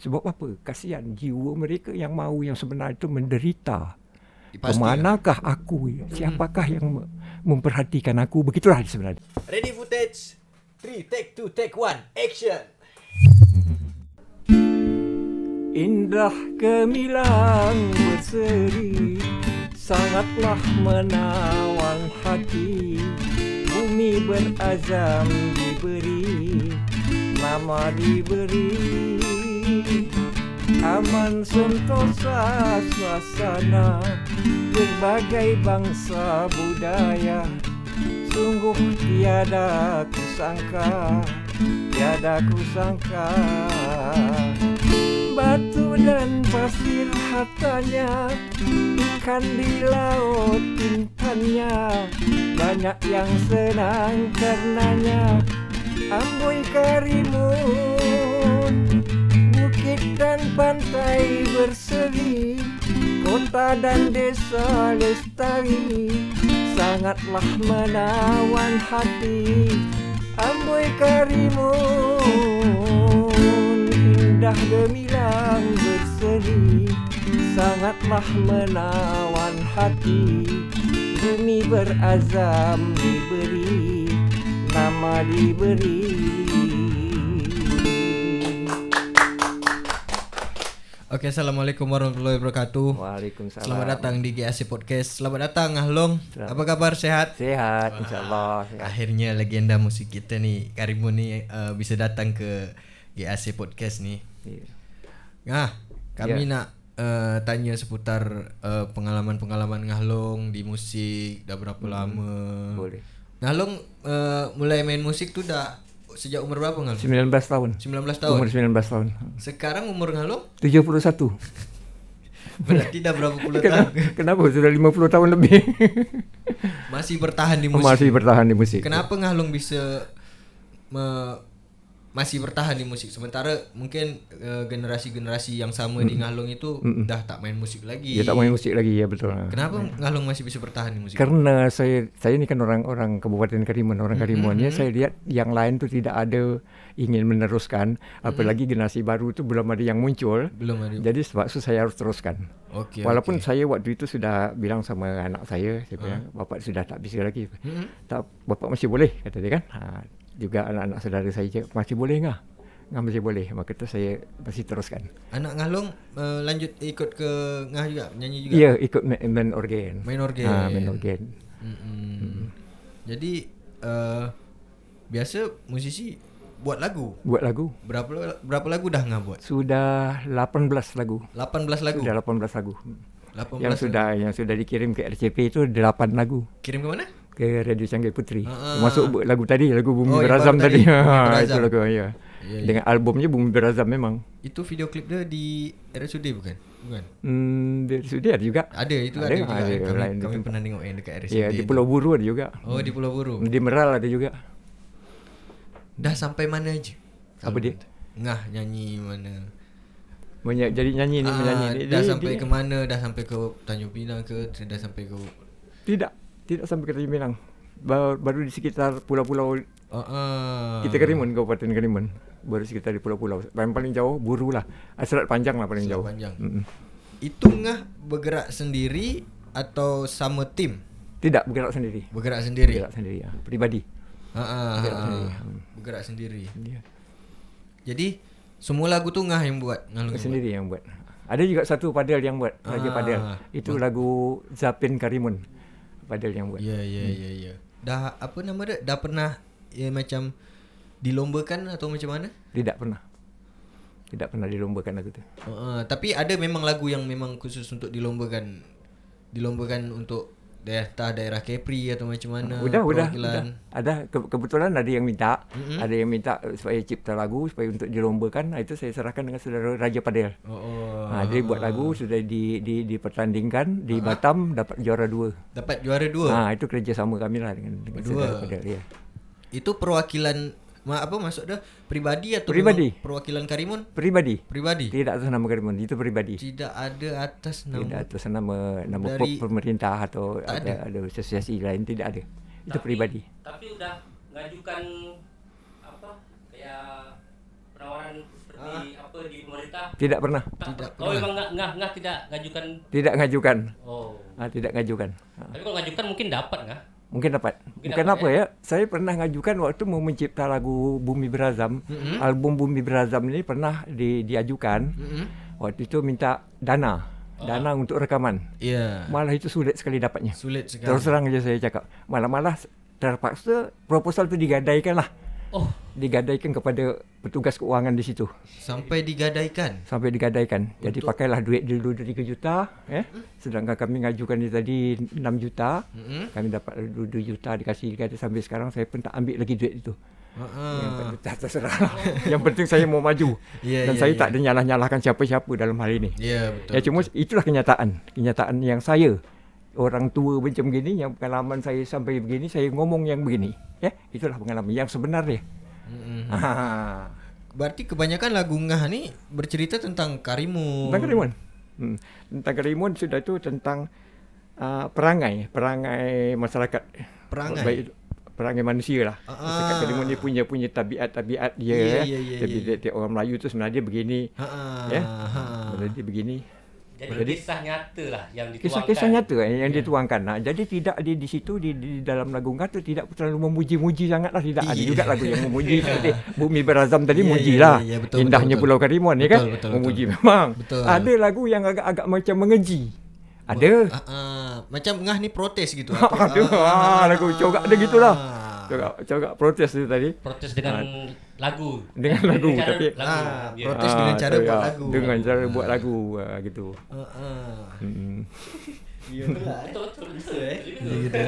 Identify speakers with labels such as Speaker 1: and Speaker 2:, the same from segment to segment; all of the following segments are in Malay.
Speaker 1: Sebab apa? Kasihan jiwa mereka yang mahu yang sebenar itu menderita.
Speaker 2: Pasti.
Speaker 1: Kemanakah aku? Siapakah yang me- memperhatikan aku? Begitulah sebenarnya.
Speaker 2: Ready footage. 3 take 2 take 1 action.
Speaker 1: Indah gemilang berseri Sangatlah menawan hati Bumi berazam diberi Nama diberi Aman sentosa suasana Berbagai bangsa budaya. Sungguh tiada kusangka Tiada kusangka. Batu dan pasir hatanya Ikan di laut intannya Banyak yang senang karenanya. Amboi karimun dan pantai berseri. Kota dan desa lestari. Sangatlah menawan hati. Amboi karimun Indah gemilang berseri. Sangatlah menawan hati. Bumi berazam diberi Nama diberi
Speaker 2: Oke, assalamualaikum warahmatullahi wabarakatuh.
Speaker 1: Waalaikumsalam
Speaker 2: Selamat datang di GAC Podcast. Selamat datang Ahlong. Apa kabar? Sehat?
Speaker 1: Sehat insyaAllah sehat.
Speaker 2: Akhirnya legenda musik kita nih Karimun nih uh, bisa datang ke GAC Podcast nih.
Speaker 1: Ya.
Speaker 2: Nah, kami
Speaker 1: Ya.
Speaker 2: nak uh, tanya seputar uh, pengalaman-pengalaman Ngahlong di musik dah berapa lama.
Speaker 1: Boleh
Speaker 2: Ngahlong uh, mulai main musik tu dah sejak umur berapa Ngahlong?
Speaker 1: 19 tahun
Speaker 2: 19 tahun.
Speaker 1: Umur 19 tahun
Speaker 2: Sekarang umur Ngahlong
Speaker 1: 71
Speaker 2: berarti dah berapa puluh
Speaker 1: Kenapa,
Speaker 2: tahun?
Speaker 1: kenapa sudah 50 tahun lebih
Speaker 2: Masih bertahan di musik.
Speaker 1: Masih bertahan di musik
Speaker 2: Kenapa Ngahlong bisa me- masih bertahan di musik sementara mungkin uh, generasi-generasi yang sama di Ngahlong itu dah tak main musik lagi.
Speaker 1: Dia tak main musik lagi ya betul
Speaker 2: Kenapa Ngahlong masih bisa bertahan di musik?
Speaker 1: Karena saya saya ni kan orang-orang Kabupaten Karimun, orang Karimun ya. Saya lihat yang lain tu tidak ada ingin meneruskan, apalagi generasi baru tu belum ada yang muncul.
Speaker 2: Belum ada.
Speaker 1: Jadi sebab itu saya harus teruskan.
Speaker 2: Okey.
Speaker 1: Walaupun saya waktu itu sudah bilang sama anak saya, saya bilang bapak sudah tak bisa lagi.
Speaker 2: Hmm.
Speaker 1: Tak bapak masih boleh kata dia kan. Ha, juga anak-anak saudara saya je, masih boleh ngah? Ngah masih boleh. Maka tu saya masih teruskan.
Speaker 2: Anak Ngahlong uh, lanjut ikut ke Ngah juga, nyanyi juga.
Speaker 1: Ya, ikut main, main organ.
Speaker 2: Main organ.
Speaker 1: Ha, main organ.
Speaker 2: Mm-mm. Jadi uh, biasa musisi buat lagu.
Speaker 1: Buat lagu.
Speaker 2: Berapa berapa lagu dah Ngah buat?
Speaker 1: Sudah 18 lagu.
Speaker 2: 18 lagu.
Speaker 1: Sudah 18 lagu.
Speaker 2: 18
Speaker 1: Yang sudah yang sudah dikirim ke RCP itu 8 lagu
Speaker 2: kirim ke mana?
Speaker 1: Ke Radio Canggih Putri.
Speaker 2: Ah, ah.
Speaker 1: Termasuk bu- lagu tadi, lagu Bumi
Speaker 2: Oh, yang
Speaker 1: Berazam tadi.
Speaker 2: tadi, Bumi
Speaker 1: Ha,
Speaker 2: Berazam.
Speaker 1: itu lagu ya.
Speaker 2: Ya, ya.
Speaker 1: Dengan albumnya Bumi Berazam memang.
Speaker 2: Itu video klip dia di RSUD bukan? Bukan.
Speaker 1: Hmm, di ada juga.
Speaker 2: Ada itu ada,
Speaker 1: Ada,
Speaker 2: juga.
Speaker 1: ada,
Speaker 2: kami
Speaker 1: lain
Speaker 2: kami
Speaker 1: itu.
Speaker 2: pernah tengok yang dekat RSUD.
Speaker 1: Ya, di
Speaker 2: tu.
Speaker 1: Pulau Buru ada juga.
Speaker 2: Oh, di Pulau Buru.
Speaker 1: Di Meral ada juga.
Speaker 2: Dah sampai mana aja?
Speaker 1: Apa dia?
Speaker 2: Ngah nyanyi mana?
Speaker 1: Menye- jadi nyanyi ni,
Speaker 2: Ah,
Speaker 1: menyanyi ni.
Speaker 2: dah
Speaker 1: Dia-
Speaker 2: sampai
Speaker 1: dia-
Speaker 2: ke mana? Dah sampai ke Tanjung Pinang ke? Dah sampai ke
Speaker 1: Tidak, tidak sampai ke Tanjung Pinang. Baru, baru di sekitar pulau-pulau
Speaker 2: ah.
Speaker 1: kita Karimun, Kabupaten Karimun. Baru sekitar di pulau-pulau. Yang paling jauh Buru lah. Ah, Selat Panjang lah paling
Speaker 2: Selat
Speaker 1: jauh.
Speaker 2: Panjang.
Speaker 1: Mm-mm.
Speaker 2: Itu ngah bergerak sendiri atau sama tim?
Speaker 1: Tidak bergerak sendiri.
Speaker 2: Bergerak sendiri.
Speaker 1: Bergerak sendiri ya. Pribadi.
Speaker 2: Ha ah,
Speaker 1: Bergerak
Speaker 2: ah,
Speaker 1: sendiri.
Speaker 2: ah. Bergerak sendiri.
Speaker 1: Dia
Speaker 2: Jadi semua lagu tu ngah yang buat, yang
Speaker 1: sendiri yang buat. Ada juga satu Padel yang buat, Raja
Speaker 2: Ah,
Speaker 1: Padel. Itu lagu Zapin Karimun. Padel yang buat.
Speaker 2: Ya ya ya ya. Dah apa nama dia? Dah pernah ya, macam dilombakan atau macam mana?
Speaker 1: Tidak pernah. Tidak pernah dilombakan lagu tu.
Speaker 2: Uh, tapi ada memang lagu yang memang khusus untuk dilombakan dilombakan untuk daerah daerah Kepri atau macam mana?
Speaker 1: Udah, udah, udah. Ada ke- kebetulan ada yang minta,
Speaker 2: Mm-mm.
Speaker 1: ada yang minta eh, supaya cipta lagu supaya untuk dilombakan. Itu saya serahkan dengan saudara Raja Padel.
Speaker 2: Oh, oh.
Speaker 1: Ha, dia buat lagu sudah di, di dipertandingkan di Batam dapat juara dua.
Speaker 2: dapat juara dua.
Speaker 1: Ha, itu kerjasama kami lah dengan, dengan saudara Padel. Ya.
Speaker 2: Itu perwakilan ma apa maksud dia? Pribadi atau memang perwakilan Karimun?
Speaker 1: Pribadi.
Speaker 2: Pribadi.
Speaker 1: Tidak atas nama Karimun, itu pribadi.
Speaker 2: Tidak ada atas
Speaker 1: Tidak
Speaker 2: nama
Speaker 1: atas nama nama
Speaker 2: Dari-
Speaker 1: pe- pemerintah atau
Speaker 2: Tak
Speaker 1: ada ada asosiasi lain tidak ada. Itu
Speaker 3: Tapi-
Speaker 1: pribadi.
Speaker 3: Tapi udah ngajukan apa kayak penawaran seperti di apa di pemerintah?
Speaker 1: Tidak pernah.
Speaker 3: Tak,
Speaker 2: Tidak
Speaker 3: oh memang ngah, ngah, ngah tidak ngajukan.
Speaker 1: Tidak ngajukan.
Speaker 3: Oh.
Speaker 1: Ah, tidak ngajukan. Ah.
Speaker 3: Tapi kalau ngajukan mungkin dapat ngah.
Speaker 1: Mungkin dapat.
Speaker 3: Mungkin
Speaker 1: Bukan
Speaker 3: dapat,
Speaker 1: apa ya? Saya pernah ngajukan waktu mau mencipta lagu Bumi Berazam.
Speaker 2: Mm-mm.
Speaker 1: Album Bumi Berazam ini pernah di, diajukan.
Speaker 2: Mm-mm.
Speaker 1: Waktu itu minta dana. Dana untuk rekaman.
Speaker 2: Ya.
Speaker 1: Malah itu sulit sekali dapatnya.
Speaker 2: Sulit sekali.
Speaker 1: Terus terang aja saya cakap. Malah-malah terpaksa proposal itu digadaikan lah.
Speaker 3: Oh.
Speaker 1: Digadaikan kepada petugas keuangan di situ.
Speaker 2: Sampai digadaikan.
Speaker 1: Sampai digadaikan. Jadi pakailah duit dulu 3 juta. Eh? Sedangkan kami ngajukan dia tadi 6 juta.
Speaker 2: Mm-mm.
Speaker 1: Kami dapat dulu 2 juta dikasih digadai sampai sekarang saya pun tak ambil lagi duit itu. Yang
Speaker 2: Ha.
Speaker 1: penting terserah. Yang penting saya mau maju.
Speaker 2: Ya,
Speaker 1: Dan
Speaker 2: ya,
Speaker 1: saya
Speaker 2: ya.
Speaker 1: tak ada nyalah-nyalahkan siapa-siapa dalam hal ini.
Speaker 2: Ya betul.
Speaker 1: Ya cuma itulah kenyataan. Kenyataan yang saya orang tua macam begini yang pengalaman saya sampai begini saya ngomong yang begini. Ya, itulah pengalaman yang sebenar dia.
Speaker 2: Mm-mm.
Speaker 1: Ha.
Speaker 2: Berarti kebanyakan lagu ngah ni bercerita tentang karimun.
Speaker 1: Tentang kerimun. Hmm. Tentang kerimun sudah itu tentang uh, perangai, perangai masyarakat.
Speaker 2: Perangai?
Speaker 1: Baik perangai manusia lah.
Speaker 2: Ah.
Speaker 1: Kerimun ni punya punya tabiat-tabiat dia.
Speaker 2: Ya,
Speaker 1: ya.
Speaker 2: ya, ya,
Speaker 1: Tapi
Speaker 2: ya.
Speaker 1: dia, dia orang Melayu tu sebenarnya dia begini.
Speaker 2: Ha.
Speaker 1: Ya.
Speaker 2: Ha.
Speaker 1: Sebenarnya dia begini.
Speaker 3: Jadi,
Speaker 1: Jadi-
Speaker 3: kisah nyata lah yang dituangkan.
Speaker 1: Kisah-kisah nyata eh, yang dituangkan. Nah, jadi tidak di di situ di, di dalam lagu kata tidak terlalu memuji-muji sangatlah tidak ada
Speaker 2: Iya.
Speaker 1: juga lagu yang memuji seperti Bumi Berazam tadi
Speaker 2: Iya,
Speaker 1: muji
Speaker 2: iya,
Speaker 1: lah.
Speaker 2: iya, betul,
Speaker 1: Indahnya
Speaker 2: betul,
Speaker 1: Pulau Karimun ya kan.
Speaker 2: Betul, betul,
Speaker 1: memuji
Speaker 2: betul.
Speaker 1: memang.
Speaker 2: Betul.
Speaker 1: Ada lagu yang agak-agak macam mengeji. Ada.
Speaker 2: Ha. ha. Macam ngah ni protes gitu.
Speaker 1: Ada. Ah, lagu corak dia gitulah. Corak corak protes tu tadi
Speaker 3: Protes dengan lagu.
Speaker 1: dengan lagu
Speaker 3: Cara
Speaker 1: tapi
Speaker 3: lagu.
Speaker 2: Ah,
Speaker 3: Ya.
Speaker 2: protes dengan cara
Speaker 1: tu,
Speaker 2: buat lagu.
Speaker 1: Dengan cara buat lagu ah, gitu.
Speaker 2: Ha. ha.
Speaker 1: Hmm.
Speaker 2: Ya betul. Eh. Gitu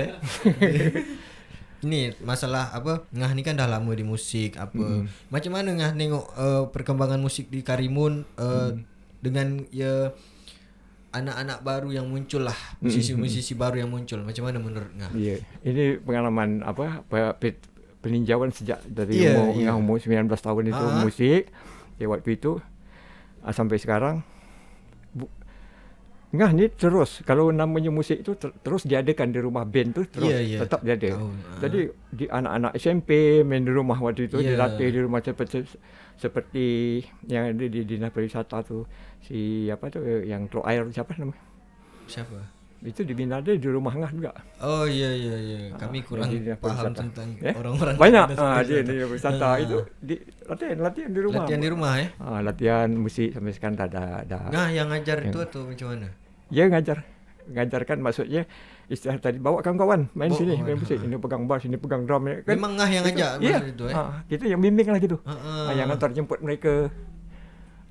Speaker 2: masalah apa Ngah ni kan dah lama di musik apa. Macam mana Ngah tengok uh, perkembangan musik di Karimun uh, dengan ya anak-anak baru yang muncul lah, musisi-musisi baru yang muncul. Macam mana menurut Ngah?
Speaker 1: Ya, ini pengalaman apa pe- pe- peninjauan sejak dari
Speaker 2: Ya,
Speaker 1: umur yang umur 19 tahun itu
Speaker 2: Ah.
Speaker 1: musik. Ya waktu itu ah, sampai sekarang Ngah ni terus kalau namanya musik itu ter, terus diadakan di rumah band tu terus
Speaker 2: Ya, ya.
Speaker 1: tetap diada.
Speaker 2: Ah.
Speaker 1: Jadi di anak-anak SMP main di rumah waktu itu
Speaker 2: Ya.
Speaker 1: dilatih di rumah seperti seperti yang ada di dinas pariwisata tu si apa tu yang Teluk Air siapa nama?
Speaker 2: Siapa?
Speaker 1: Itu dibina dia di rumah Ngah juga.
Speaker 2: Oh iya iya iya. Kami
Speaker 1: Ah,
Speaker 2: kurang
Speaker 1: dia
Speaker 2: paham tentang
Speaker 1: Eh?
Speaker 2: orang-orang
Speaker 1: Banyak
Speaker 2: dinas
Speaker 1: ah dia dia wisata
Speaker 2: Ah.
Speaker 1: itu di latihan latihan di rumah.
Speaker 2: Latihan di rumah eh.
Speaker 1: Ah latihan musik sampai sekarang dah dah. dah.
Speaker 2: Ngah yang ngajar itu atau macam mana?
Speaker 1: Ya ngajar. Ngajarkan maksudnya istilah tadi bawa kawan-kawan main
Speaker 2: Oh,
Speaker 1: sini
Speaker 2: oh,
Speaker 1: main musik ini pegang bass ini pegang drum ya kan.
Speaker 2: Memang Ngah yang ngajak
Speaker 1: iya.
Speaker 2: masa itu eh.
Speaker 1: Ah, kita yang bimbing lah gitu.
Speaker 2: Ah. Ah,
Speaker 1: yang antar jemput mereka.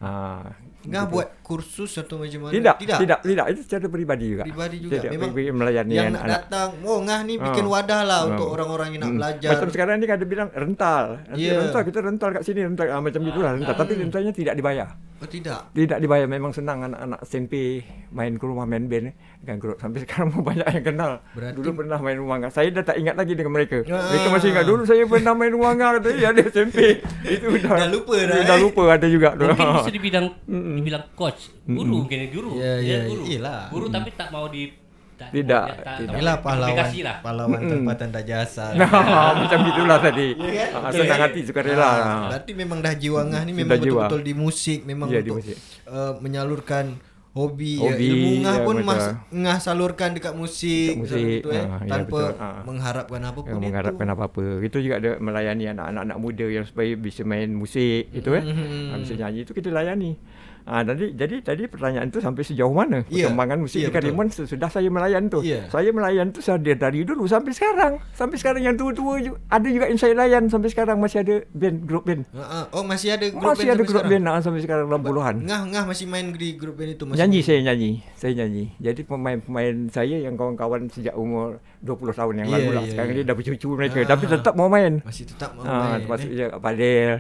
Speaker 1: Ah,
Speaker 2: Ngah
Speaker 1: gitu.
Speaker 2: buat kursus atau macam mana?
Speaker 1: tidak,
Speaker 2: Tidak.
Speaker 1: tidak, tidak, Itu secara peribadi juga.
Speaker 2: Pribadi juga.
Speaker 1: Tidak,
Speaker 2: Memang
Speaker 1: peribadi melayani
Speaker 2: yang nak
Speaker 1: anak.
Speaker 2: datang, oh Ngah ni bikin
Speaker 1: Ah.
Speaker 2: wadah lah
Speaker 1: Ah.
Speaker 2: untuk orang-orang yang nak
Speaker 1: Hmm.
Speaker 2: belajar.
Speaker 1: Macam sekarang ni kan ada bilang rental. Nanti
Speaker 2: Ya.
Speaker 1: rental kita rental kat sini rental ah, macam gitulah rental. Tapi rentalnya tidak dibayar.
Speaker 2: Oh tidak.
Speaker 1: Tidak dibayar memang senang anak-anak SMP main ke rumah main band dengan grup sampai sekarang pun banyak yang kenal.
Speaker 2: Berarti-
Speaker 1: dulu pernah main rumah ngah. Saya dah tak ingat lagi dengan mereka.
Speaker 2: Ah.
Speaker 1: Mereka masih ingat dulu saya pernah main rumah ngah kata ya ada SMP. Itu dah
Speaker 2: Dah lupa dah,
Speaker 1: Dah
Speaker 2: eh.
Speaker 1: lupa ada juga.
Speaker 3: Mungkin bisa dibilang dibilang coach, guru mungkin guru.
Speaker 2: Ya,
Speaker 3: Dia
Speaker 2: ya,
Speaker 3: guru.
Speaker 2: iyalah.
Speaker 3: Guru tapi tak mau di tak,
Speaker 1: Tidak,
Speaker 3: tak- tak
Speaker 1: tidak.
Speaker 2: Inilah pahlawan
Speaker 3: lah.
Speaker 2: pahlawan tanpa tanda jasa.
Speaker 1: Nah, macam gitulah tadi.
Speaker 2: Ya kan?
Speaker 1: Ah, senang hati suka rela.
Speaker 2: Ah, Berarti memang dah jiwa Ngah ni memang betul-betul di musik, memang
Speaker 1: Ya, di
Speaker 2: untuk
Speaker 1: musik.
Speaker 2: uh, menyalurkan hobi,
Speaker 1: Hobi,
Speaker 2: ya. ilmu Ngah
Speaker 1: ya,
Speaker 2: pun
Speaker 1: betul.
Speaker 2: mas, Ngah salurkan dekat musik,
Speaker 1: Dekat musik,
Speaker 2: gitu, eh,
Speaker 1: ah, ya,
Speaker 2: tanpa
Speaker 1: betul, ah.
Speaker 2: mengharapkan apa pun
Speaker 1: yang mengharapkan apa-apa. Itu juga ada melayani anak-anak anak muda yang supaya bisa main musik gitu eh.
Speaker 2: Mhm.
Speaker 1: Ah, bisa nyanyi itu kita layani. Ah jadi jadi tadi pertanyaan tu sampai sejauh mana
Speaker 2: Ya,
Speaker 1: perkembangan musik
Speaker 2: ya,
Speaker 1: di Karimun sesudah saya melayan tu.
Speaker 2: Ya.
Speaker 1: Saya melayan tu saya dari dulu sampai sekarang. Sampai sekarang yang tua-tua ju- ada juga yang saya layan sampai sekarang masih ada band grup band.
Speaker 2: Ah, ah. Oh masih ada grup band
Speaker 1: masih ada
Speaker 2: sampai
Speaker 1: grup
Speaker 2: sekarang?
Speaker 1: band ah, sampai sekarang 60-an.
Speaker 2: Ngah Ngah masih main di grup band itu masih
Speaker 1: Nyanyi saya nyanyi. Saya nyanyi. Jadi pemain-pemain saya yang kawan-kawan sejak umur 20 tahun yang
Speaker 2: Ya,
Speaker 1: lalu lah.
Speaker 2: ya,
Speaker 1: Sekarang
Speaker 2: ya.
Speaker 1: dia dah bercucu mereka
Speaker 2: Ah,
Speaker 1: tapi
Speaker 2: ah.
Speaker 1: tetap mau main.
Speaker 2: masih tetap mau
Speaker 1: Ah,
Speaker 2: main.
Speaker 1: termasuk
Speaker 2: eh.
Speaker 1: juga Padel.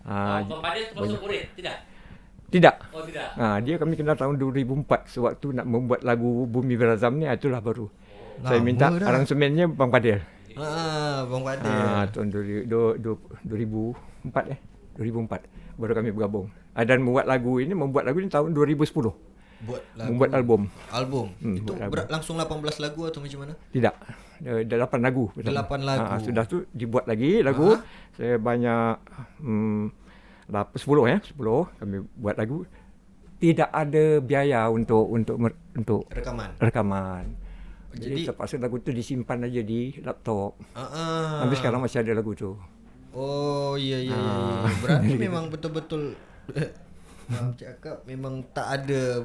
Speaker 3: Oh,
Speaker 1: Ah,
Speaker 3: Bang Padel termasuk murid? Tidak.
Speaker 1: Tidak.
Speaker 3: Oh tidak.
Speaker 1: Ah, dia kami kenal tahun 2004 sewaktu nak membuat lagu Bumi Berazam ni ah, itulah baru. Saya
Speaker 2: Lama
Speaker 1: minta
Speaker 2: dah.
Speaker 1: aransemennya Bang Padel.
Speaker 2: Ah, Bang Padel.
Speaker 1: Ah, tahun 2004 eh. 2004 baru kami bergabung. Ah, dan membuat lagu ini membuat lagu ini tahun 2010.
Speaker 2: buat lagu
Speaker 1: Membuat album.
Speaker 2: album.
Speaker 1: Hmm,
Speaker 2: itu
Speaker 1: buat album.
Speaker 2: ber- langsung 18 lagu atau macam mana?
Speaker 1: Tidak. Ada delapan lagu. pertama.
Speaker 2: Delapan lagu.
Speaker 1: Ah, sudah tu dibuat lagi lagu.
Speaker 2: Ah.
Speaker 1: Saya banyak hmm, lap- 10 ya, 10 kami buat lagu. Tidak ada biaya untuk untuk untuk
Speaker 2: Rekaman.
Speaker 1: rekaman. Jadi,
Speaker 2: Jadi-
Speaker 1: terpaksa lagu tu disimpan aja di laptop.
Speaker 2: Ah.
Speaker 1: Sampai sekarang masih ada lagu tu.
Speaker 2: Oh iya iya. iya.
Speaker 1: Ah.
Speaker 2: Berarti memang betul-betul Maaf cakap memang tak ada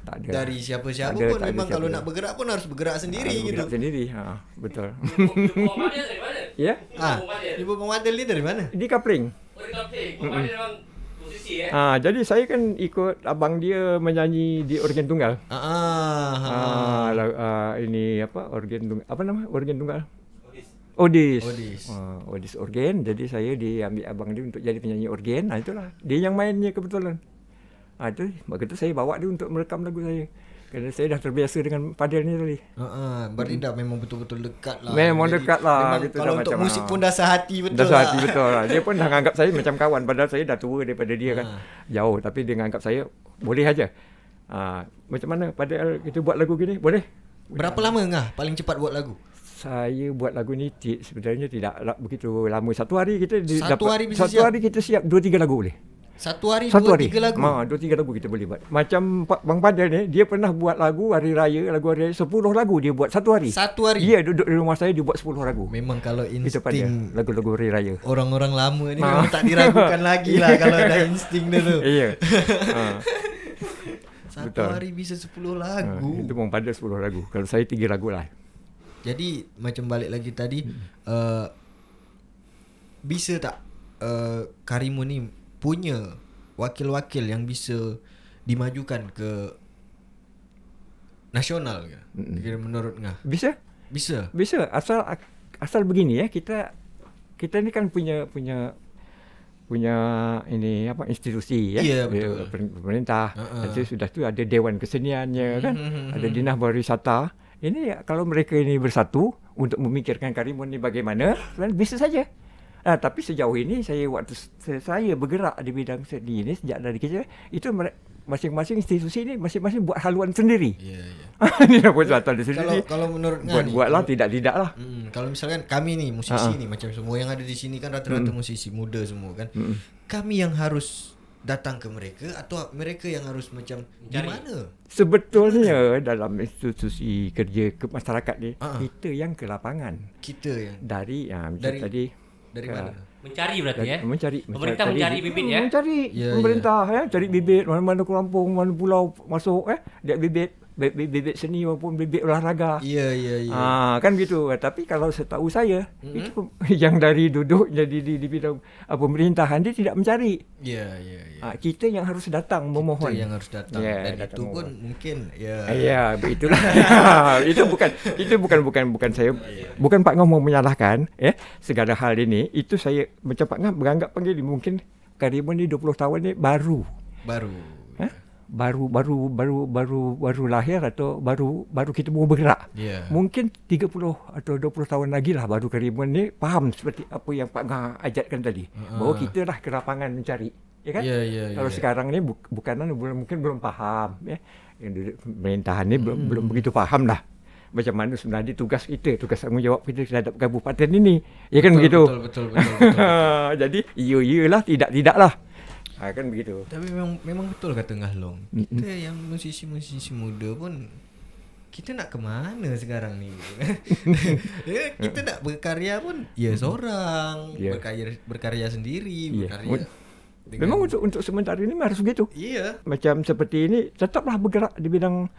Speaker 1: Tak ada.
Speaker 2: dari siapa-siapa
Speaker 1: Tak ada,
Speaker 2: pun
Speaker 1: tak ada
Speaker 2: memang kalau
Speaker 1: siapa.
Speaker 2: nak bergerak pun harus bergerak sendiri
Speaker 1: Ah,
Speaker 2: gitu.
Speaker 1: bergerak sendiri. Ha, betul.
Speaker 3: Jumpa Madil dari mana?
Speaker 1: ya,
Speaker 2: Ah, ibu pemadil ni dari mana?
Speaker 1: di coupling.
Speaker 3: Oh, eh.
Speaker 1: Ah, jadi saya kan ikut abang dia menyanyi di organ tunggal.
Speaker 2: Ah, ah, ah.
Speaker 1: Ah, la- ah, ini apa organ tunggal apa nama organ tunggal? Odis.
Speaker 2: Odis.
Speaker 1: Ah, Odis organ. Jadi saya diambil abang dia untuk jadi penyanyi organ. Ah itulah. Dia yang mainnya kebetulan. Ah itu maka itu saya bawa dia untuk merekam lagu saya. Kerana saya dah terbiasa dengan padel ni tadi.
Speaker 2: Ah. berarti dah memang betul-betul dekat lah.
Speaker 1: Memang
Speaker 2: Jadi,
Speaker 1: dekat lah,
Speaker 2: Memang
Speaker 1: gitu
Speaker 2: kalau
Speaker 1: dah
Speaker 2: untuk
Speaker 1: macam,
Speaker 2: musik
Speaker 1: ah.
Speaker 2: pun dah sehati betul
Speaker 1: dah
Speaker 2: lah.
Speaker 1: sehati betul lah. Dia pun dah anggap saya macam kawan padahal saya dah tua daripada dia kan.
Speaker 2: Ah.
Speaker 1: Jauh tapi dia anggap saya boleh aja. Ah macam mana padel kita buat lagu gini? Boleh?
Speaker 2: Berapa lama ngah paling cepat buat lagu?
Speaker 1: Saya buat lagu ni sebenarnya tidak begitu lama. Satu hari kita
Speaker 2: Satu hari bisa
Speaker 1: satu
Speaker 2: siap?
Speaker 1: hari kita siap dua tiga lagu boleh.
Speaker 2: Satu hari
Speaker 1: Satu
Speaker 2: dua
Speaker 1: hari.
Speaker 2: tiga lagu.
Speaker 1: Ha, dua tiga lagu kita boleh buat. Macam Pak Bang Padel ni dia pernah buat lagu hari raya, lagu hari raya 10 lagu dia buat satu hari.
Speaker 2: Satu hari.
Speaker 1: Dia duduk di rumah saya dia buat 10 lagu.
Speaker 2: Memang kalau insting
Speaker 1: lagu-lagu hari raya.
Speaker 2: orang-orang lama ni
Speaker 1: Ah.
Speaker 2: memang tak diragukan lagi lah kalau ada insting dia tu.
Speaker 1: Iya. ha.
Speaker 2: Satu
Speaker 1: Betul.
Speaker 2: hari bisa 10
Speaker 1: ha.
Speaker 2: lagu.
Speaker 1: Itu Bang Padel 10 lagu. Kalau saya 3 lagu lah.
Speaker 2: Jadi macam balik lagi tadi
Speaker 1: Hmm.
Speaker 2: uh, bisa tak uh, Karimun ni punya wakil-wakil yang bisa dimajukan ke nasional ke? Kira menurut ngah.
Speaker 1: Bisa?
Speaker 2: Bisa.
Speaker 1: Bisa. Asal asal begini ya, kita kita ni kan punya punya punya ini apa institusi ya Dia
Speaker 2: betul.
Speaker 1: pemerintah
Speaker 2: Ha-ha.
Speaker 1: nanti sudah tu ada dewan keseniannya kan
Speaker 2: Mhm,
Speaker 1: ada dinas pariwisata ini ya, kalau mereka ini bersatu untuk memikirkan Karimun ni bagaimana sebenarnya bisa saja Ah, tapi sejauh ini saya waktu saya bergerak di bidang seni ini sejak dari kecil itu masing-masing institusi ini masing-masing buat haluan sendiri.
Speaker 2: Ya, ya.
Speaker 1: Ini dah buat suatu di
Speaker 2: Kalau
Speaker 1: sendiri.
Speaker 2: kalau menurut
Speaker 1: Buat
Speaker 2: ni,
Speaker 1: buatlah
Speaker 2: kalau-
Speaker 1: tidak tidak lah.
Speaker 2: Mm, kalau misalkan kami ni musisi
Speaker 1: Ha-ha.
Speaker 2: ni macam semua yang ada di sini kan rata-rata musisi muda semua kan.
Speaker 1: Mm.
Speaker 2: Kami yang harus datang ke mereka atau mereka yang harus macam di mana?
Speaker 1: Sebetulnya dalam institusi kerja ke masyarakat ni
Speaker 2: Ha-ha.
Speaker 1: kita yang ke lapangan
Speaker 2: Kita yang
Speaker 1: dari macam
Speaker 2: Dari-
Speaker 1: tadi
Speaker 2: dari
Speaker 1: ke-
Speaker 2: mana?
Speaker 3: Mencari berarti eh.
Speaker 1: mencari
Speaker 3: Pemerintah
Speaker 1: cari-
Speaker 3: mencari bibit
Speaker 1: Hmm,
Speaker 3: ya.
Speaker 1: Mencari
Speaker 2: Ya,
Speaker 1: pemerintah ya cari bibit mana-mana ke Lampung, mana pulau masuk eh dia bibit bibit, seni maupun bibit olahraga.
Speaker 2: Ya, ya, ya.
Speaker 1: Ah kan gitu. Tapi kalau setahu saya
Speaker 2: Mhm.
Speaker 1: itu yang dari duduk jadi di, di bidang ah, pemerintahan dia tidak mencari.
Speaker 2: Ya, ya, ya.
Speaker 1: Ah, kita yang harus datang memohon.
Speaker 2: Kita yang harus datang
Speaker 1: Ya,
Speaker 2: dan
Speaker 1: datang
Speaker 2: itu pun mungkin ya.
Speaker 1: Ah, Ya, itulah. itu bukan itu bukan bukan bukan saya bukan Pak Ngah mau menyalahkan ya segala hal ini itu saya macam Pak Ngah beranggap panggil mungkin Karimun ni 20 tahun ni baru.
Speaker 2: Baru.
Speaker 1: Baru baru baru baru baru lahir atau baru baru kita mau bergerak.
Speaker 2: Ya.
Speaker 1: Mungkin 30 atau 20 tahun lagi lah baru Karimun ni faham seperti apa yang Pak Ngah ajarkan tadi.
Speaker 2: Ha-ha.
Speaker 1: Bahawa kita lah ke lapangan mencari. Ya kan?
Speaker 2: Ya, ya,
Speaker 1: Kalau
Speaker 2: ya.
Speaker 1: sekarang ni bu- bukanan belum mungkin belum faham ya. Yang duduk pemerintahan ni belum
Speaker 2: Hmm.
Speaker 1: belum begitu faham dah. Macam mana sebenarnya tugas kita, tugas tanggungjawab kita terhadap kabupaten ini. Ya kan
Speaker 2: Betul,
Speaker 1: begitu.
Speaker 2: Betul, betul, betul. betul.
Speaker 1: Jadi iya iyalah tidak tidaklah. Ha, kan begitu.
Speaker 2: Tapi memang memang betul kata Ngah Long. Kita yang musisi-musisi muda pun kita nak ke mana sekarang ni? ya, kita nak berkarya pun ya seorang,
Speaker 1: Ya.
Speaker 2: berkarya berkarya sendiri,
Speaker 1: Ya.
Speaker 2: berkarya.
Speaker 1: Un- Memang untuk untuk sementara ini harus begitu.
Speaker 2: Iya,
Speaker 1: Macam seperti ini tetaplah bergerak di bidang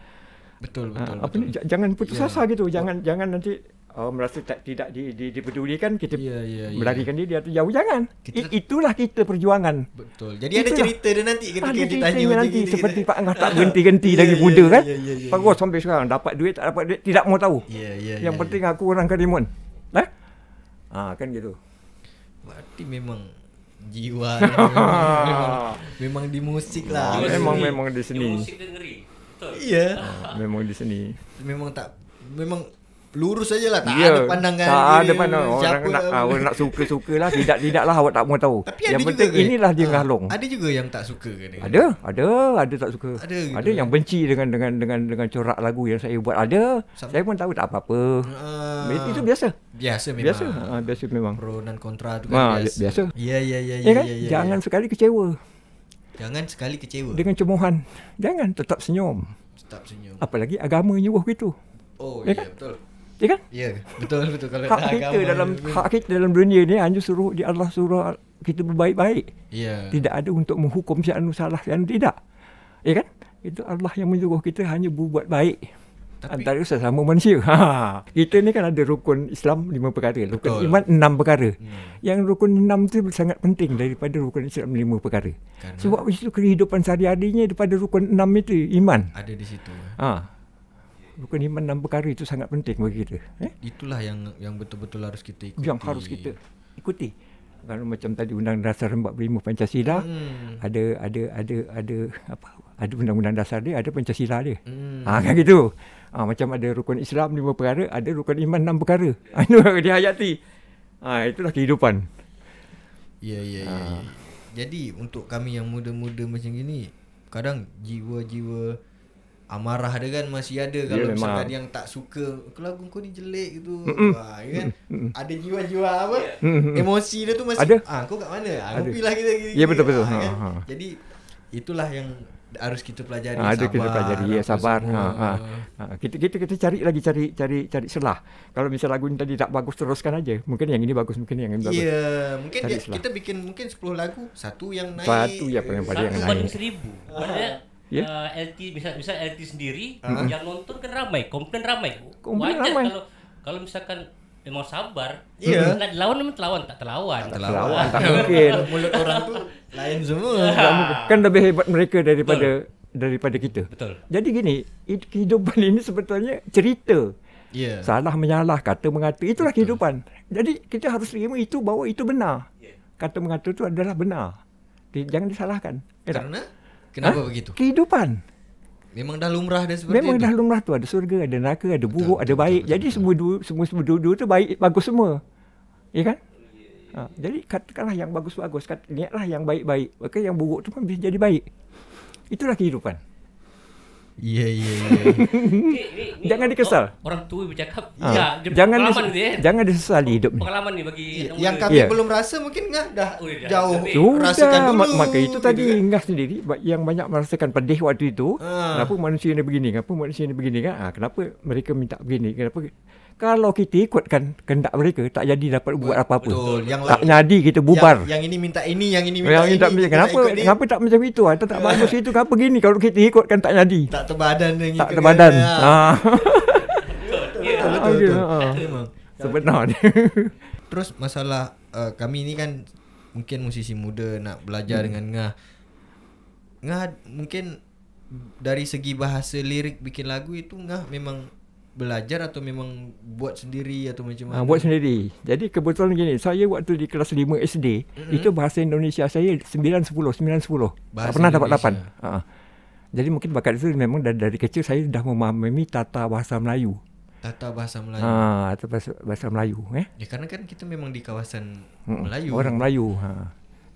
Speaker 2: betul betul.
Speaker 1: apa
Speaker 2: betul.
Speaker 1: ni j- jangan putus
Speaker 2: Ya.
Speaker 1: asa gitu. Jangan jangan nanti oh, merasa tak tidak di, di, dipedulikan kita
Speaker 2: Iya, iya, iya.
Speaker 1: melarikan diri atau jauh jangan.
Speaker 2: Kita-
Speaker 1: I, itulah kita perjuangan.
Speaker 2: Betul. Jadi ada
Speaker 1: Itulah.
Speaker 2: cerita dia nanti ketika
Speaker 1: Ada
Speaker 2: ditanya
Speaker 1: ceritanya
Speaker 2: macam
Speaker 1: nanti
Speaker 2: gini,
Speaker 1: seperti
Speaker 2: kita-
Speaker 1: Pak Angah tak berhenti-henti
Speaker 2: Iya,
Speaker 1: dari
Speaker 2: iya,
Speaker 1: muda
Speaker 2: iya,
Speaker 1: kan.
Speaker 2: iya, iya, iya.
Speaker 1: Bagus sampai sekarang dapat duit tak dapat duit tidak mau tahu.
Speaker 2: Iya, iya,
Speaker 1: Yang
Speaker 2: iya,
Speaker 1: penting
Speaker 2: iya.
Speaker 1: aku orang Karimun. Eh? Ah kan gitu.
Speaker 2: berarti memang jiwa memang, memang, memang di musik lah.
Speaker 1: Ah,
Speaker 3: Dia
Speaker 1: memang
Speaker 3: seni.
Speaker 1: memang di
Speaker 3: musik dia ngeri. Betul.
Speaker 2: Iya.
Speaker 1: Ah, memang di seni.
Speaker 2: Memang tak memang lurus saja lah tak
Speaker 1: Ya,
Speaker 2: ada pandangan
Speaker 1: Tak
Speaker 2: dia,
Speaker 1: ada pandang orang
Speaker 2: siapa
Speaker 1: nak
Speaker 2: lah.
Speaker 1: orang nak suka-suka lah Tidak tidak lah awak tak mau tahu
Speaker 2: Tapi
Speaker 1: Yang
Speaker 2: ada
Speaker 1: penting
Speaker 2: juga,
Speaker 1: inilah dia
Speaker 2: Ah,
Speaker 1: ngalong
Speaker 2: Ada juga yang tak suka ke dengan
Speaker 1: Ada, ada, ada tak suka.
Speaker 2: Ada gitu
Speaker 1: ada yang
Speaker 2: kan?
Speaker 1: benci dengan dengan dengan dengan corak lagu yang saya buat. Ada.
Speaker 2: Sam-
Speaker 1: saya pun tahu tak apa-apa.
Speaker 2: Ah,
Speaker 1: Itu biasa.
Speaker 2: biasa memang
Speaker 1: Biasa. Ha, biasa memang.
Speaker 2: pro dan kontra tu kan biasa.
Speaker 1: biasa.
Speaker 2: Ya ya ya
Speaker 1: Ya
Speaker 2: ya
Speaker 1: kan?
Speaker 2: ya. ya,
Speaker 1: Jangan
Speaker 2: ya.
Speaker 1: sekali kecewa
Speaker 2: jangan sekali kecewa.
Speaker 1: dengan cemohan. Jangan tetap senyum.
Speaker 2: Tetap senyum.
Speaker 1: Apalagi agama nyuruh gitu.
Speaker 2: Oh
Speaker 1: Ya
Speaker 2: ya
Speaker 1: kan?
Speaker 2: betul.
Speaker 1: Ya kan?
Speaker 2: Ya, betul betul kalau
Speaker 1: Hak kita
Speaker 2: agama
Speaker 1: dalam
Speaker 2: ni-
Speaker 1: hak kita dalam dunia ni hanya suruh di Allah suruh kita berbaik-baik.
Speaker 2: Ya.
Speaker 1: Tidak ada untuk menghukum si anu salah yang tidak. Ya kan? Itu Allah yang menyuruh kita hanya berbuat baik.
Speaker 2: Tapi-
Speaker 1: antara sesama manusia. Ha. Kita ni kan ada rukun Islam lima perkara, rukun
Speaker 2: Betul.
Speaker 1: iman enam perkara.
Speaker 2: Hmm.
Speaker 1: Yang rukun enam tu sangat penting daripada rukun Islam lima perkara.
Speaker 2: Karena
Speaker 1: Sebab itu kehidupan sehari-harinya daripada rukun enam itu iman.
Speaker 2: ada di situ.
Speaker 1: Ha. Rukun iman enam perkara itu sangat penting bagi kita. Eh?
Speaker 2: Itulah yang yang betul-betul harus kita ikuti.
Speaker 1: Yang harus kita ikuti. Kalau macam tadi Undang-Undang Dasar 45 Pancasila,
Speaker 2: Hmm.
Speaker 1: ada ada ada ada apa? Ada undang-undang dasar dia, ada Pancasila dia.
Speaker 2: Hmm.
Speaker 1: Ha kan gitu. Ha, macam ada rukun Islam lima perkara, ada rukun iman enam perkara. Ha, Itu dihayati. Ha, itulah kehidupan.
Speaker 2: Ya ya ya. ya. Jadi untuk kami yang muda-muda macam gini, kadang jiwa-jiwa amarah dia kan masih ada kalau
Speaker 1: Ya,
Speaker 2: misalkan yang tak suka "Kau lagu kau ni jelek gitu.
Speaker 1: Mm-mm.
Speaker 2: Wah, ya kan? Ada jiwa-jiwa apa?
Speaker 1: Mm-mm.
Speaker 2: Emosi dia tu masih
Speaker 1: Ada.
Speaker 2: ah kau kat mana? Ah,
Speaker 1: Ada.
Speaker 2: kau pilih kita gini.
Speaker 1: Ya, betul-betul.
Speaker 2: Ah,
Speaker 1: Ha,
Speaker 2: kan?
Speaker 1: ha.
Speaker 2: Jadi itulah yang harus kita pelajari
Speaker 1: Ha, ada kita pelajari ya sabar. Ha, ha. Ha, kita kita kita cari lagi cari cari cari selah. Kalau misal lagu ni tadi tak bagus teruskan aja. Mungkin yang ini bagus, mungkin yang ini bagus.
Speaker 2: Ya, mungkin
Speaker 1: Cari
Speaker 2: dia,
Speaker 1: selah.
Speaker 2: kita bikin mungkin 10 lagu, satu yang naik.
Speaker 1: Satu yang paling pada yang
Speaker 3: Satu
Speaker 1: lain.
Speaker 3: banding seribu. Maksudnya
Speaker 1: Ya.
Speaker 3: uh, LT misal misal LT sendiri
Speaker 2: Ah.
Speaker 3: yang nonton kan ramai, komplain ramai.
Speaker 1: Komplain
Speaker 3: Wajar
Speaker 1: ramai.
Speaker 3: kalau kalau misalkan memang sabar,
Speaker 2: Iya.
Speaker 3: nak lawan memang terlawan tak terlawan.
Speaker 2: Tak
Speaker 1: Lawan tak mungkin.
Speaker 2: Mulut orang tu lain semua.
Speaker 1: Mungkin. Kan lebih hebat mereka daripada daripada kita.
Speaker 3: Betul.
Speaker 1: Jadi gini, hid- kehidupan ini sebetulnya cerita.
Speaker 2: Ya.
Speaker 1: Salah menyalah, kata mengata. Itulah kehidupan. Jadi kita harus terima itu bahawa itu benar. Kata mengata itu adalah benar. Jangan disalahkan. Ya tak?
Speaker 2: Kenapa
Speaker 1: Hah?
Speaker 2: begitu?
Speaker 1: Kehidupan.
Speaker 2: Memang dah lumrah dia seperti
Speaker 1: Memang
Speaker 2: itu.
Speaker 1: dah lumrah tu ada surga, ada neraka, ada buruk, ada
Speaker 2: betul,
Speaker 1: baik.
Speaker 2: betul,
Speaker 1: Jadi
Speaker 2: betul.
Speaker 1: semua dua semua semua dua-dua tu baik bagus semua. Ya kan? Ha, jadi katakanlah yang bagus-bagus, kat, niatlah yang baik-baik. Maka yang buruk tu pun bisa jadi baik. Itulah kehidupan.
Speaker 2: Ya ya ya.
Speaker 3: Ni- ni- ni
Speaker 1: Jangan dikesal.
Speaker 3: or- Orang tua bercakap,
Speaker 1: Ha,
Speaker 3: ya, dia
Speaker 1: jangan
Speaker 3: pengalaman
Speaker 1: dis-
Speaker 3: dia. eh.
Speaker 1: jangan disesali hidup ni.
Speaker 3: Pengalaman ni bagi
Speaker 2: Ya,
Speaker 3: anak
Speaker 2: yang kami
Speaker 1: Ya.
Speaker 2: belum rasa mungkin ngah dah
Speaker 3: Oh, dah.
Speaker 2: jauh
Speaker 3: Tapi-
Speaker 2: rasakan
Speaker 1: Sudah,
Speaker 2: dulu.
Speaker 1: mak- maka itu tadi
Speaker 2: gitu kan.
Speaker 1: Ingah sendiri yang banyak merasakan pedih waktu itu.
Speaker 2: Ah.
Speaker 1: Kenapa manusia ni begini? Kenapa manusia ni begini kan? Ah, kenapa mereka minta begini? Kenapa? Kalau kita ikutkan kehendak mereka, tak jadi dapat buat apa-apa.
Speaker 2: Betul. Yang
Speaker 1: Tak
Speaker 2: lain-
Speaker 1: jadi kita bubar.
Speaker 2: Yang, yang ini minta ini, yang ini minta
Speaker 1: Yang
Speaker 2: ini.
Speaker 1: ini tak kenapa
Speaker 2: dia.
Speaker 1: kenapa tak macam itu? Ah, tak, tak bagus itu kenapa gini kalau kita ikutkan tak jadi.
Speaker 2: tak terbadan dengan
Speaker 1: Tak
Speaker 2: ikut
Speaker 1: ada badan.
Speaker 2: dia.
Speaker 1: Ah.
Speaker 3: Ya.
Speaker 2: Betul, betul,
Speaker 1: gitu,
Speaker 2: betul.
Speaker 1: ah.
Speaker 2: Memang.
Speaker 1: Sebenarnya.
Speaker 2: Terus masalah uh, kami ni kan mungkin musisi muda nak belajar hmm. dengan Ngah. Ngah mungkin dari segi bahasa lirik bikin lagu itu Ngah memang belajar atau memang buat sendiri atau macam
Speaker 1: Ah,
Speaker 2: mana?
Speaker 1: buat sendiri. Jadi kebetulan gini, saya waktu di kelas 5 SD,
Speaker 2: Mm-mm.
Speaker 1: itu bahasa Indonesia saya 9 10 9 10. Tak
Speaker 2: Bahasa
Speaker 1: pernah dapat
Speaker 2: Indonesia.
Speaker 1: 8. Ha. Jadi mungkin bakat itu memang dari, dari kecil saya dah memahami tata bahasa Melayu.
Speaker 2: Tata bahasa Melayu.
Speaker 1: Ha, tata bahasa, bahasa Melayu eh.
Speaker 2: Ya karena kan kita memang di kawasan
Speaker 1: Mm-mm.
Speaker 2: Melayu.
Speaker 1: Orang Melayu. Ha.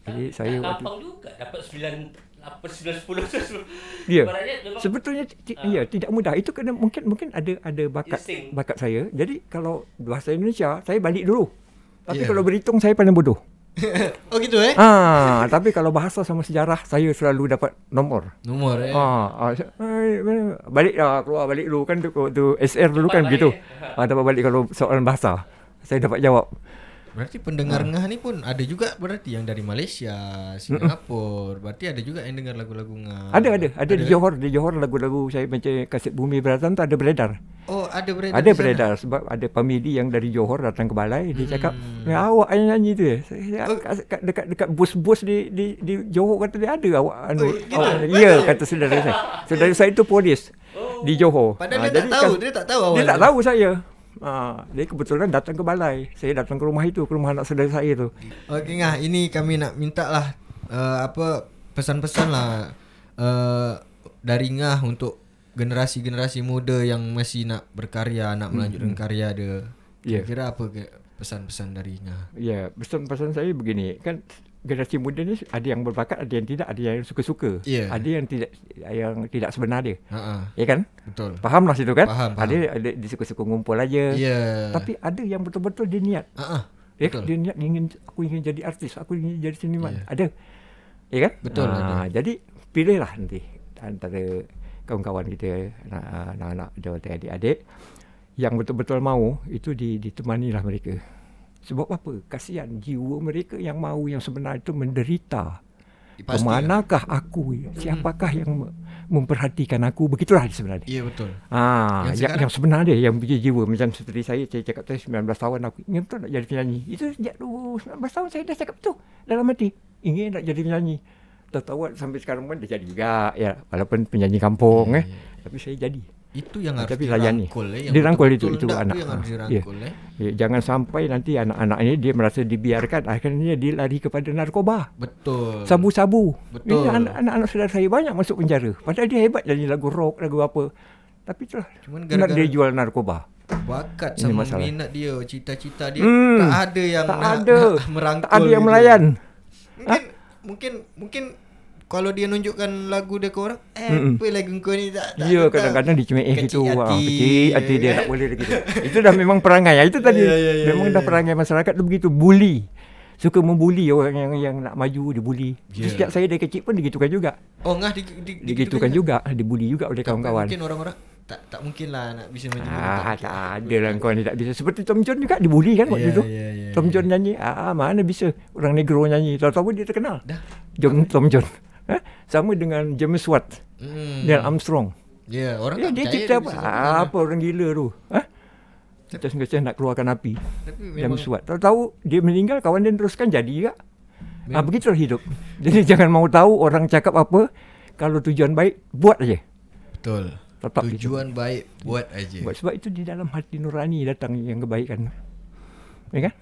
Speaker 1: Jadi saya
Speaker 3: Tak
Speaker 1: waktu
Speaker 3: juga dapat 9 8 9 10.
Speaker 1: Ya.
Speaker 3: Ibaratnya memang
Speaker 1: Sebetulnya ti-
Speaker 3: Ah.
Speaker 1: ya tidak mudah. Itu kena mungkin mungkin ada ada bakat bakat saya. Jadi kalau bahasa Indonesia saya balik dulu. Tapi
Speaker 2: Ya.
Speaker 1: kalau berhitung saya paling bodoh.
Speaker 2: oh gitu eh?
Speaker 1: Ah, tapi kalau bahasa sama sejarah saya selalu dapat nomor.
Speaker 2: Nomor eh.
Speaker 1: Ah, ah, balik lah keluar balik dulu kan tu, tu SR dulu kan
Speaker 3: Dapat
Speaker 1: gitu.
Speaker 3: balik.
Speaker 1: Ah, dapat balik kalau soalan bahasa. Saya dapat jawab.
Speaker 2: Berarti pendengar Ngah ni pun ada juga berarti yang dari Malaysia, Singapura. Berarti ada juga yang dengar lagu-lagu Ngah.
Speaker 1: Ada ada ada di
Speaker 2: eh?
Speaker 1: Johor, di Johor lagu-lagu saya macam kaset Bumi Beratan tu ada beredar.
Speaker 2: Oh, ada beredar.
Speaker 1: Ada
Speaker 2: di
Speaker 1: beredar sebab ada family yang dari Johor datang ke balai dia cakap,
Speaker 2: Hmm.
Speaker 1: "Ya awak yang nyanyi tu ya." Saya
Speaker 2: Oh.
Speaker 1: kat, kat, dekat dekat bos-bos di di di Johor kata dia ada awak anu.
Speaker 2: Oh,
Speaker 1: awak, ya kata saudara saya. Saudara saya itu polis di Johor.
Speaker 2: Padahal
Speaker 1: Ah,
Speaker 2: dia tak tahu,
Speaker 1: kan-
Speaker 2: dia tak tahu awal.
Speaker 1: Dia tak tahu saya. Ha, dia kebetulan datang ke balai. Saya datang ke rumah itu, ke rumah anak saudara saya tu.
Speaker 2: Okey Ngah, ini kami nak minta lah uh, apa pesan-pesan lah uh, dari Ngah untuk generasi-generasi muda yang masih nak berkarya, nak melanjutkan karya dia.
Speaker 1: Ya.
Speaker 2: Kira apa ke pesan-pesan dari Ngah?
Speaker 1: Ya, pesan-pesan saya begini, kan generasi muda ni ada yang berbakat, ada yang tidak, ada yang suka-suka.
Speaker 2: Ya.
Speaker 1: Ada yang tidak yang tidak sebenar dia.
Speaker 2: Ha ah.
Speaker 1: Ya kan?
Speaker 2: Betul.
Speaker 1: Faham lah situ kan?
Speaker 2: Faham, faham.
Speaker 1: Ada ada dia suka-suka ngumpul aja.
Speaker 2: Ya.
Speaker 1: Tapi ada yang betul-betul dia niat.
Speaker 2: Ha ah.
Speaker 1: Ya,
Speaker 2: Betul.
Speaker 1: dia niat ingin aku ingin jadi artis, aku ingin jadi seniman.
Speaker 2: Ya.
Speaker 1: Ada. Ya kan?
Speaker 2: Betul,
Speaker 1: Ah,
Speaker 2: ada.
Speaker 1: Jadi pilihlah nanti antara kawan-kawan kita, anak- anak-anak dan adik-adik yang betul-betul mau itu di, ditemanilah mereka. Sebab apa? Kasihan jiwa mereka yang mau yang sebenar itu menderita.
Speaker 2: Pasti.
Speaker 1: Kemanakah aku? Siapakah yang me- memperhatikan aku? Begitulah sebenarnya.
Speaker 2: Ya betul.
Speaker 1: Ah,
Speaker 2: Yang
Speaker 1: yang, yang sebenar dia yang punya jiwa macam seperti saya saya cakap tadi 19 tahun aku ingin betul nak jadi penyanyi. Itu sejak dulu 19 tahun saya dah cakap tu dalam hati ingin nak jadi penyanyi. Tahu-tahu sampai sekarang pun dah jadi juga ya walaupun penyanyi kampung
Speaker 2: Ya,
Speaker 1: eh tapi saya jadi.
Speaker 2: Itu yang
Speaker 1: Ah,
Speaker 2: harus
Speaker 1: tapi layani.
Speaker 2: dirangkul eh. Yang
Speaker 1: Dirangkul itu- itu anak.
Speaker 2: yang harus
Speaker 1: Ah,
Speaker 2: dirangkul eh.
Speaker 1: Ya, jangan sampai nanti anak-anak ini dia merasa dibiarkan akhirnya dia lari kepada narkoba.
Speaker 2: Betul.
Speaker 1: Sabu-sabu.
Speaker 2: Betul.
Speaker 1: Ini anak- anak-anak saudara saya banyak masuk penjara. Padahal dia hebat nyanyi lagu rock, lagu apa. Tapi itulah.
Speaker 2: Cuman gara-gara
Speaker 1: dia jual narkoba.
Speaker 2: bakat
Speaker 1: Ini
Speaker 2: sama
Speaker 1: masalah.
Speaker 2: minat dia, cita-cita dia
Speaker 1: Hmm.
Speaker 2: tak ada yang
Speaker 1: tak
Speaker 2: nak,
Speaker 1: ada.
Speaker 2: nak merangkul.
Speaker 1: Tak ada yang melayan.
Speaker 2: Mungkin mungkin mungkin kalau dia nunjukkan lagu dia ke orang, eh
Speaker 1: Mm-mm.
Speaker 2: apa lagu kau ni tak tak
Speaker 1: Ya
Speaker 2: tak-
Speaker 1: kadang-kadang dicemeh gitu. Ah,
Speaker 2: hati.
Speaker 1: kecil hati dia tak boleh gitu. Itu dah memang perangai. Ah, Itu tadi.
Speaker 2: Ya, ya, ya,
Speaker 1: memang
Speaker 2: ya,
Speaker 1: dah
Speaker 2: ya.
Speaker 1: perangai masyarakat tu begitu. Bully. Suka membuli orang yang yang nak maju dibuli.
Speaker 2: Ya.
Speaker 1: Yeah. Sejak saya dari kecil pun digitukan juga.
Speaker 2: Oh ngah di, di, di,
Speaker 1: Digitukan juga, dibuli juga oleh
Speaker 2: Tapi
Speaker 1: kawan-kawan.
Speaker 2: Mungkin orang-orang tak tak mungkin lah nak bisa macam
Speaker 1: Ah,
Speaker 2: tu.
Speaker 1: tak ada lah kau ni tak bisa. Seperti Tom John juga dibuli kan waktu
Speaker 2: Ya,
Speaker 1: tu.
Speaker 2: ya, ya,
Speaker 1: Tom. John nyanyi, ah mana bisa orang negro nyanyi. Tahu-tahu dia terkenal.
Speaker 2: Dah.
Speaker 1: John Tom John. Eh? Sama dengan James Watt,
Speaker 2: Hmm.
Speaker 1: Neil Armstrong.
Speaker 2: Ya, orang
Speaker 1: Ya,
Speaker 2: tak
Speaker 1: dia
Speaker 2: percaya
Speaker 1: cakap apa?
Speaker 2: bisa sampai sana.
Speaker 1: Apa orang gila tu? Eh? Kita sengaja nak keluarkan api.
Speaker 2: Tapi
Speaker 1: Jam
Speaker 2: memang
Speaker 1: suat. Tahu-tahu dia meninggal, kawan dia teruskan jadi juga. Ah, begitulah hidup. Jadi jangan mau tahu orang cakap apa. Kalau tujuan baik, buat aja.
Speaker 2: betul.
Speaker 1: Tetap.
Speaker 2: Tujuan baik buat aja.
Speaker 1: Buat sebab itu di dalam hati nurani datang yang kebaikan. Ya kan?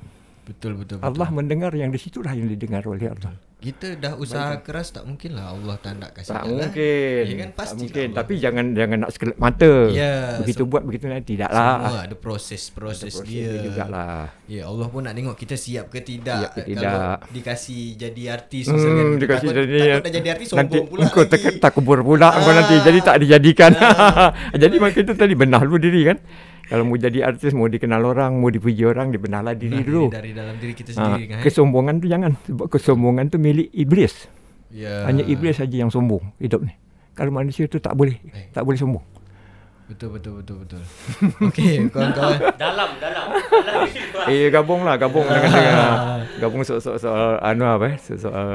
Speaker 2: Betul betul betul.
Speaker 1: Allah mendengar yang di situlah yang didengar oleh Allah.
Speaker 2: Kita dah usaha keras tak mungkin lah Allah tak nak kasih
Speaker 1: Tak
Speaker 2: jalan.
Speaker 1: mungkin.
Speaker 2: Ya kan
Speaker 1: tak
Speaker 2: pasti
Speaker 1: mungkin.
Speaker 2: Allah.
Speaker 1: Tapi jangan jangan nak sekelip mata.
Speaker 2: Ya,
Speaker 1: Begitu
Speaker 2: se-
Speaker 1: buat begitu nanti
Speaker 2: Semua
Speaker 1: tidaklah.
Speaker 2: ada proses-proses
Speaker 1: Proses
Speaker 2: dia.
Speaker 1: dia jugalah.
Speaker 2: Ya Allah pun nak tengok kita siap ke tidak.
Speaker 1: Siap ke
Speaker 2: Kalau
Speaker 1: tidak.
Speaker 2: dikasih jadi artis
Speaker 1: Hmm,
Speaker 2: misalkan. Kita
Speaker 1: dikasih
Speaker 2: takut,
Speaker 1: jadi
Speaker 2: takut dah jadi artis
Speaker 1: nanti
Speaker 2: pula
Speaker 1: engkau
Speaker 2: lagi.
Speaker 1: tak, tak kubur pula engkau
Speaker 2: Ah.
Speaker 1: nanti jadi tak dijadikan. jadi maka itu tadi benah dulu diri kan. Kalau mau jadi artis mau dikenal orang, mau dipuji orang, dibenahlah diri
Speaker 2: Nah,
Speaker 1: dulu.
Speaker 2: dari dalam diri kita
Speaker 1: Ha,
Speaker 2: sendiri kan. eh?
Speaker 1: kesombongan tu jangan sebab kesombongan tu milik iblis.
Speaker 2: Ya.
Speaker 1: Hanya iblis saja yang sombong hidup ni. Kalau manusia tu tak boleh,
Speaker 2: Eh.
Speaker 1: tak boleh sombong.
Speaker 2: Betul betul betul betul. Okey, kawan-kawan.
Speaker 3: Dalam, dalam. Dalam.
Speaker 1: Eh gabung lah, gabung dengan dengan gabung soal soal, soal anu apa eh, soal, soal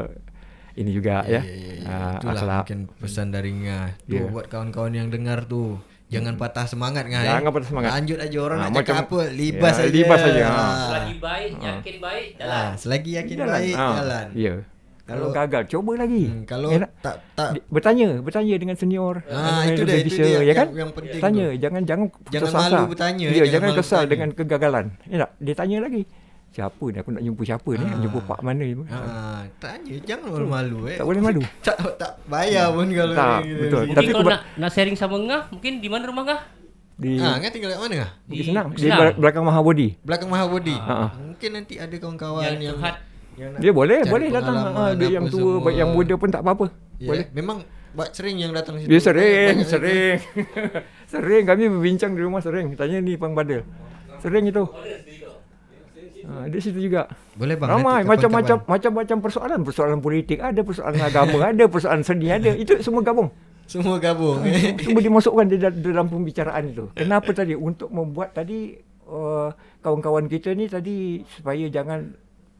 Speaker 1: ini juga ya.
Speaker 2: Ya, ya, ya.
Speaker 1: Ah,
Speaker 2: Itulah
Speaker 1: akhlak.
Speaker 2: mungkin pesan dari Ngah. Tu
Speaker 1: Ya.
Speaker 2: buat kawan-kawan yang dengar tu. Jangan patah semangat eh.
Speaker 1: Jangan patah semangat.
Speaker 2: Lanjut aja orang
Speaker 1: Ah,
Speaker 2: nak cakap apa, libas
Speaker 1: Ya,
Speaker 2: saja.
Speaker 1: libas saja, ha.
Speaker 3: Selagi baik, yakin baik, jalan.
Speaker 2: Ah, selagi yakin
Speaker 1: Jalan.
Speaker 2: baik
Speaker 1: Ah,
Speaker 2: jalan.
Speaker 1: Ya. Kalau
Speaker 2: Kalau-
Speaker 1: gagal cuba lagi.
Speaker 2: Hmm, kalau
Speaker 1: Ya tak?
Speaker 2: tak
Speaker 1: bertanya, bertanya dengan senior.
Speaker 2: Ah, itu dia, itu dia
Speaker 1: ya
Speaker 2: yang-
Speaker 1: kan?
Speaker 2: yang penting
Speaker 1: Tanya,
Speaker 2: tu.
Speaker 1: jangan jangan
Speaker 2: Jangan malu bertanya,
Speaker 1: Ya,
Speaker 2: jangan
Speaker 1: jangan kesal
Speaker 2: bertanya.
Speaker 1: dengan kegagalan. Ya tak? Dia tanya lagi. Siapa ni aku nak jumpa siapa ni?
Speaker 2: Ah.
Speaker 1: Jumpa pak mana ni?
Speaker 2: Ah, tanya jangan malu-malu eh.
Speaker 1: Tak boleh malu.
Speaker 2: tak tak bayar pun kalau
Speaker 1: Tak,
Speaker 2: ni-
Speaker 1: betul.
Speaker 2: ni-
Speaker 3: Mungkin
Speaker 1: Tapi keba-
Speaker 3: nak nak sharing sama Ngah, mungkin di mana rumah Ngah?
Speaker 1: Di
Speaker 2: Ah, Ngah tinggal kat mana Ngah?
Speaker 3: Di
Speaker 1: Senang. Di belakang Mahabodi.
Speaker 2: Belakang Mahabodi.
Speaker 1: Ah, ah.
Speaker 2: Mungkin nanti ada kawan-kawan
Speaker 3: Yang
Speaker 2: yang yang nak
Speaker 1: Dia boleh, boleh datang. Ah, dia yang tua,
Speaker 2: semua.
Speaker 1: yang muda pun tak apa-apa.
Speaker 2: Ya,
Speaker 1: Boleh.
Speaker 2: Memang buat sering yang datang situ.
Speaker 1: Dia sering,
Speaker 2: Banyak-
Speaker 1: sering. sering kami berbincang di rumah sering. Tanya ni Pang Badal. Sering itu. Ha, di situ juga.
Speaker 2: Boleh bang.
Speaker 1: Ramai macam-macam macam-macam persoalan, persoalan politik ada, persoalan agama ada, persoalan seni ada. Itu semua gabung.
Speaker 2: Semua gabung. eh.
Speaker 1: Semua dimasukkan di dal- dalam pembicaraan itu. Kenapa tadi untuk membuat tadi uh, kawan-kawan kita ni tadi supaya jangan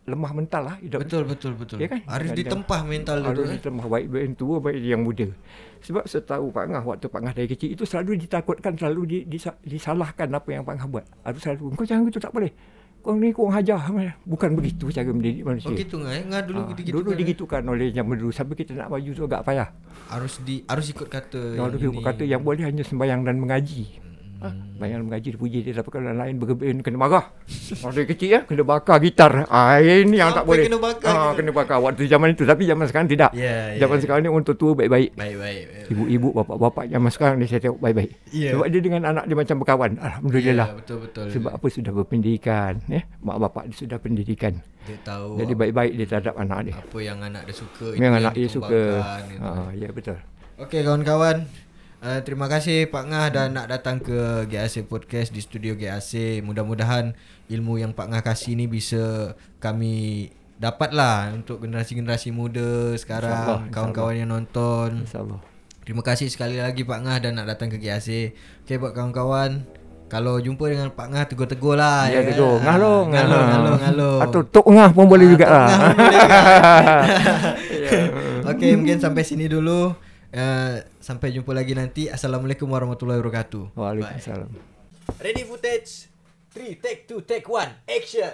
Speaker 1: lemah mental lah hidup.
Speaker 2: betul betul betul.
Speaker 1: Ya kan?
Speaker 2: Harus ditempah mental dia tu.
Speaker 1: Harus
Speaker 2: eh.
Speaker 1: ditambah baik baik yang tua baik yang muda. Sebab setahu Pak Ngah waktu Pak Ngah dari kecil itu selalu ditakutkan selalu di, disa- disalahkan apa yang Pak Ngah buat. Harus selalu kau jangan gitu tak boleh. Kau ni kau hajar. Bukan begitu cara mendidik manusia.
Speaker 2: Oh gitu ngah. eh? Ngah dulu digitukan.
Speaker 1: dulu
Speaker 2: eh.
Speaker 1: digitukan oleh zaman dulu sampai kita nak maju tu agak payah.
Speaker 2: Harus di harus ikut kata
Speaker 1: Yang
Speaker 2: yang
Speaker 1: dulu
Speaker 2: ini.
Speaker 1: kata yang boleh hanya sembahyang dan mengaji. Ah, Banyak mengaji dia puji dia tapi kalau lain bergebin kena marah. Waktu kecil ya kena bakar gitar. Ah ini yang tak
Speaker 2: Sampai
Speaker 1: boleh.
Speaker 2: kena bakar
Speaker 1: Ah,
Speaker 2: gitar.
Speaker 1: kena bakar waktu zaman itu tapi zaman sekarang tidak.
Speaker 2: Ya, ya,
Speaker 1: zaman
Speaker 2: ya.
Speaker 1: sekarang ni untuk tua baik-baik.
Speaker 2: Baik baik.
Speaker 1: Ibu-ibu, bapa-bapa zaman sekarang ni saya tengok baik-baik.
Speaker 2: Ya.
Speaker 1: Sebab dia dengan anak dia macam berkawan. Alhamdulillah.
Speaker 2: Ya, betul betul.
Speaker 1: Sebab apa sudah berpendidikan, ya. Mak bapak dia sudah pendidikan.
Speaker 2: dia tahu
Speaker 1: Jadi baik-baik dia terhadap anak dia.
Speaker 2: apa yang anak dia suka
Speaker 1: Yang anak dia suka. Ha, ya betul.
Speaker 2: Okey kawan-kawan Uh, terima kasih Pak Ngah dan nak datang ke GAC Podcast di studio GAC. Mudah-mudahan ilmu yang Pak Ngah kasih ni bisa kami dapatlah untuk generasi-generasi muda
Speaker 1: InsyaAllah,
Speaker 2: sekarang, kawan-kawan yang nonton.
Speaker 1: InsyaAllah.
Speaker 2: Terima kasih sekali lagi Pak Ngah dan nak datang ke GAC. Okey buat kawan-kawan, kalau jumpa dengan Pak Ngah tegur-tegur lah
Speaker 1: Ya,
Speaker 2: kan?
Speaker 1: tegur.
Speaker 2: Ah,
Speaker 1: Ngalung.
Speaker 2: Ngalung,
Speaker 1: Ah.
Speaker 2: ngalung, ngalung.
Speaker 1: Atau tok ngah pun boleh
Speaker 2: Ah,
Speaker 1: juga
Speaker 2: tok
Speaker 1: lah.
Speaker 2: ngah pun boleh juga. Okey, mungkin sampai sini dulu. Uh, sampai jumpa lagi nanti. Assalamualaikum warahmatullahi wabarakatuh.
Speaker 1: Waalaikumsalam.
Speaker 2: Ready footage. 3 take 2 take 1 action.